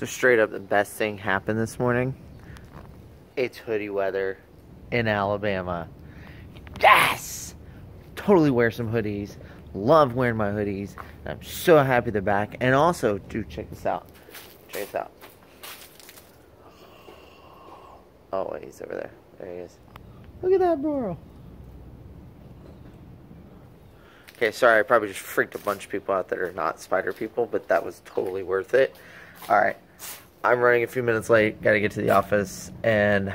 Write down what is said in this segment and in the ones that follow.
So straight up, the best thing happened this morning. It's hoodie weather in Alabama. Yes! Totally wear some hoodies. Love wearing my hoodies. I'm so happy they're back. And also, dude, check this out. Check this out. Oh, wait, he's over there. There he is. Look at that burrow. Okay, sorry, I probably just freaked a bunch of people out that are not spider people, but that was totally worth it. Alright, I'm running a few minutes late, gotta get to the office, and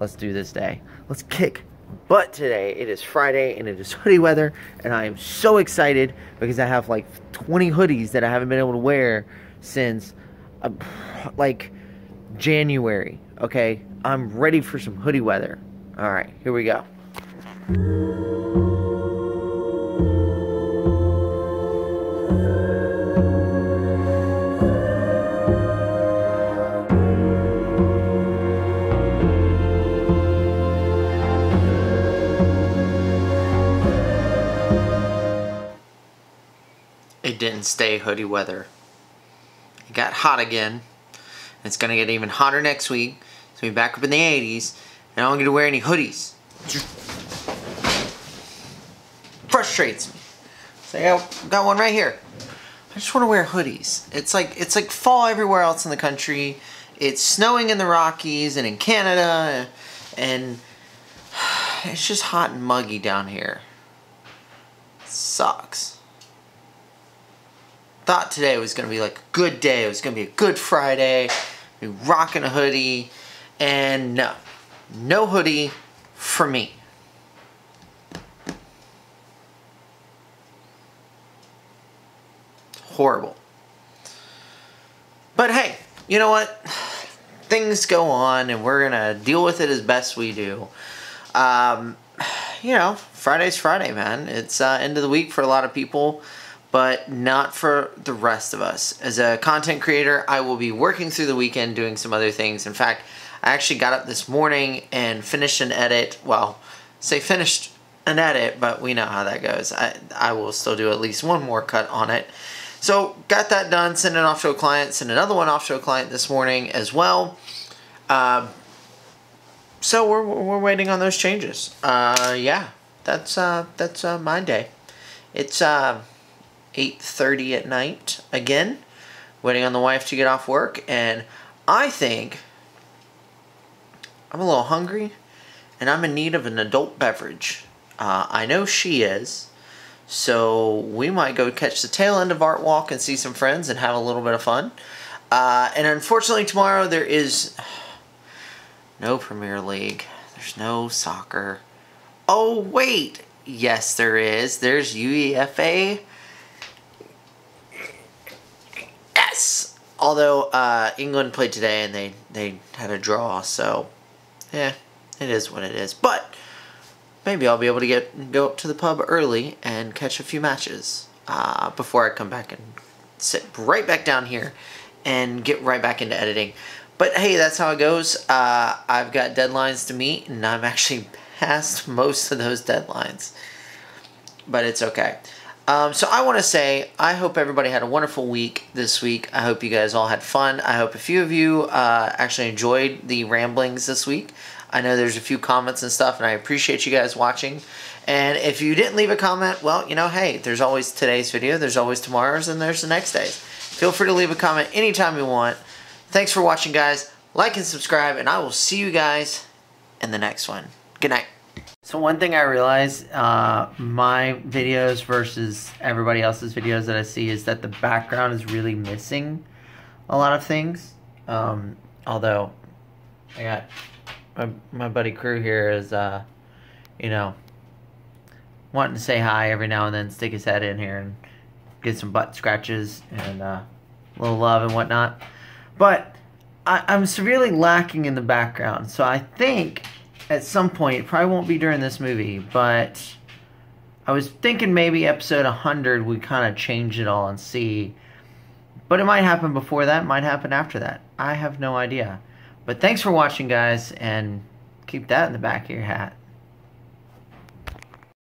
let's do this day. Let's kick butt today. It is Friday, and it is hoodie weather, and I am so excited because I have like 20 hoodies that I haven't been able to wear since, uh, like, January, okay? I'm ready for some hoodie weather. Alright, here we go. Didn't stay hoodie weather. It got hot again. It's gonna get even hotter next week. It's gonna be back up in the 80s, and I don't get to wear any hoodies. Frustrates me. So I got, got one right here. I just want to wear hoodies. It's like it's like fall everywhere else in the country. It's snowing in the Rockies and in Canada, and it's just hot and muggy down here. It sucks. Thought today was gonna be like a good day. It was gonna be a good Friday. Be rocking a hoodie, and no, no hoodie for me. Horrible. But hey, you know what? Things go on, and we're gonna deal with it as best we do. Um, you know, Friday's Friday, man. It's uh, end of the week for a lot of people, but not for the rest of us. As a content creator, I will be working through the weekend doing some other things. In fact, I actually got up this morning and finished an edit. Well, say finished an edit, but we know how that goes. I, I will still do at least one more cut on it. So got that done, sent it off to a client, sent another one off to a client this morning as well. Uh, so we're, we're waiting on those changes. Uh, yeah, that's uh, that's uh, my day. It's uh, 8.30 at night again, waiting on the wife to get off work, and I think I'm a little hungry, and I'm in need of an adult beverage. Uh, I know she is. So we might go catch the tail end of Art Walk and see some friends and have a little bit of fun. Uh, and unfortunately, tomorrow there is no Premier League. There's no soccer. Oh, wait. Yes, there is. There's UEFA. Yes! Although uh, England played today and they, they had a draw, so yeah, it is what it is. But maybe I'll be able to get go up to the pub early and catch a few matches uh, before I come back and sit right back down here and get right back into editing. But hey, that's how it goes. Uh, I've got deadlines to meet, and I'm actually past most of those deadlines. But it's okay. Um, so I want to say, I hope everybody had a wonderful week this week. I hope you guys all had fun. I hope a few of you uh, actually enjoyed the ramblings this week. I know there's a few comments and stuff, and I appreciate you guys watching. And if you didn't leave a comment, well, you know, hey, there's always today's video, there's always tomorrow's, and there's the next day's. Feel free to leave a comment anytime you want. Thanks for watching, guys. Like and subscribe, and I will see you guys in the next one. Good night. So one thing I realized, uh, my videos versus everybody else's videos that I see is that the background is really missing a lot of things. Um, although, I got my, my buddy Crew here is, uh, you know, wanting to say hi every now and then, stick his head in here and get some butt scratches and uh, a little love and whatnot. But I, I'm severely lacking in the background, so I think at some point, it probably won't be during this movie, but I was thinking maybe episode 100 we kind of change it all and see. But it might happen before that, might happen after that. I have no idea. But thanks for watching, guys, and keep that in the back of your hat.